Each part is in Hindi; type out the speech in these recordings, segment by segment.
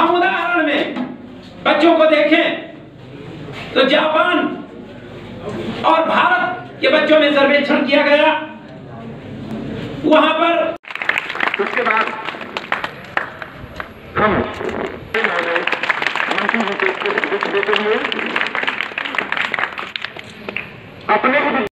हम उदाहरण में बच्चों को देखें तो जापान और भारत के बच्चों में सर्वेक्षण किया गया। वहाँ पर उसके बाद हम मंत्री जी को अपने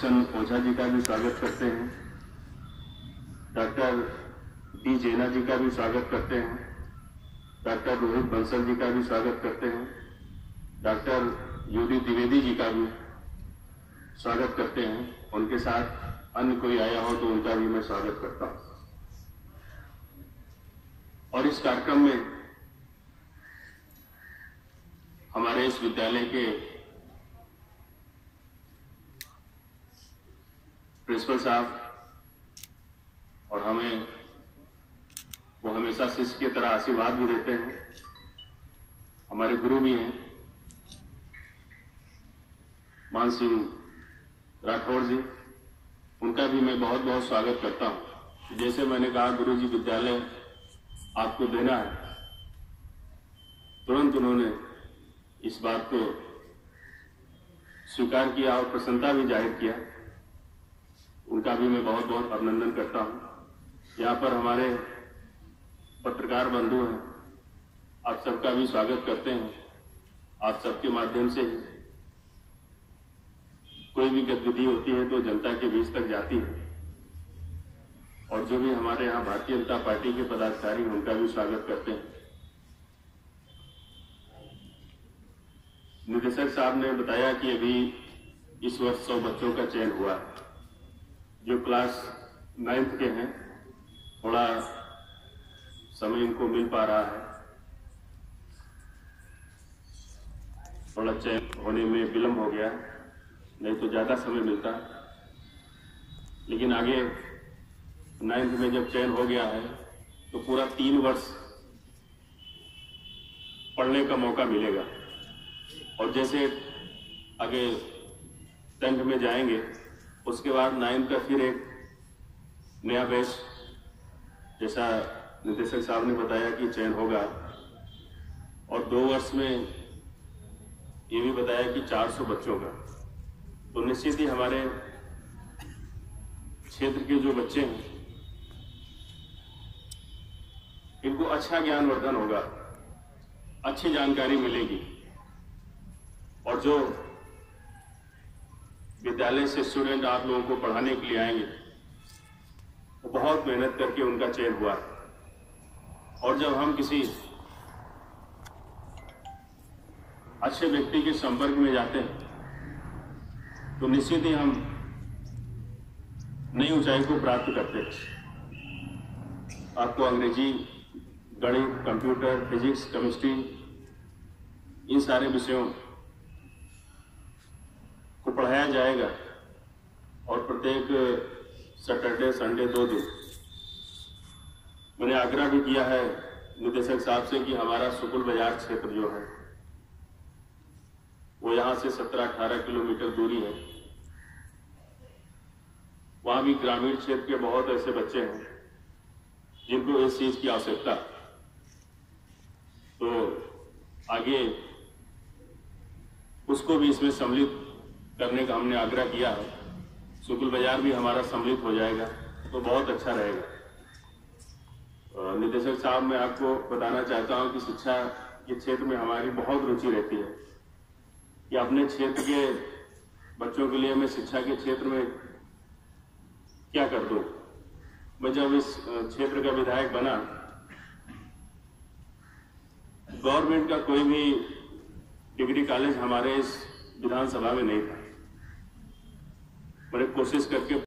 प्रसन्न ओझा जी का भी स्वागत करते हैं। डॉक्टर डी जैना जी का भी स्वागत करते हैं। डॉक्टर रोहित बंसल जी का भी स्वागत करते हैं। डॉक्टर यूडी द्विवेदी जी का भी स्वागत करते हैं। उनके साथ अन्य कोई आया हो तो उनका भी मैं स्वागत करता हूँ। और इस कार्यक्रम में हमारे इस विद्यालय के प्रिंसिपल साहब, और हमें, वो हमेशा शिष्य की तरह आशीर्वाद भी देते हैं। हमारे गुरु भी हैं। मान सिंह राठौड़ जी, उनका भी मैं बहुत बहुत स्वागत करता हूँ। जैसे मैंने कहा, गुरु जी विद्यालय आपको देना है। तुरंत उन्होंने इस बात को स्वीकार किया और प्रसन्नता भी ज़ाहिर किया। उनका भी मैं बहुत बहुत अभिनंदन करता हूँ। यहाँ पर हमारे पत्रकार बंधु हैं। आप सबका भी स्वागत करते हैं। आप सबके माध्यम से कोई भी गतिविधि होती है तो जनता के बीच तक जाती है। और जो भी हमारे यहाँ भारतीय जनता पार्टी के पदाधिकारी हैं, उनका भी स्वागत करते हैं। निदेशक साहब ने बताया कि अभी इस वर्ष सौ बच्चों का चयन हुआ है। जो क्लास नाइन्थ के हैं, थोड़ा समय इनको मिल पा रहा है। थोड़ा चयन होने में विलंब हो गया, नहीं तो ज़्यादा समय मिलता। लेकिन आगे नाइन्थ में जब चयन हो गया है तो पूरा तीन वर्ष पढ़ने का मौका मिलेगा। और जैसे आगे टेंथ में जाएँगे उसके बाद नाइन्थ का फिर एक नया बैच, जैसा निदेशक साहब ने बताया कि चयन होगा। और दो वर्ष में ये भी बताया कि 400 बच्चों का। तो निश्चित ही हमारे क्षेत्र के जो बच्चे हैं, इनको अच्छा ज्ञानवर्धन होगा, अच्छी जानकारी मिलेगी। और जो विद्यालय से स्टूडेंट आप लोगों को पढ़ाने के लिए आएँगे। तो बहुत मेहनत करके उनका चयन हुआ है। और जब हम किसी अच्छे व्यक्ति के संपर्क में जाते हैं तो निश्चित ही हम नई ऊंचाई को प्राप्त करते हैं। आपको अंग्रेज़ी, गणित, कंप्यूटर, फिजिक्स केमिस्ट्री इन सारे विषयों को पढ़ाया जाएगा। और प्रत्येक सैटरडे संडे दो दिन। मैंने आग्रह भी किया है निदेशक साहब से कि हमारा सुकुल बाज़ार क्षेत्र जो है, वो यहाँ से 17-18 किलोमीटर दूरी है। वहाँ भी ग्रामीण क्षेत्र के बहुत ऐसे बच्चे हैं, जिनको इस चीज़ की आवश्यकता। तो आगे, उसको भी इसमें सम्मिलित करने का हमने आग्रह किया है, सुकुल बाज़ार भी हमारा सम्मिलित हो जाएगा तो बहुत अच्छा रहेगा। निदेशक साहब, मैं आपको बताना चाहता हूँ कि शिक्षा के क्षेत्र में हमारी बहुत रुचि रहती है। कि अपने क्षेत्र के बच्चों के लिए मैं शिक्षा के क्षेत्र में क्या कर दूँ? मैं जब इस क्षेत्र का विधायक बना, गवर्नमेंट का कोई भी डिग्री कॉलेज हमारे इस विधानसभा में नहीं था। मैंने कोशिश करके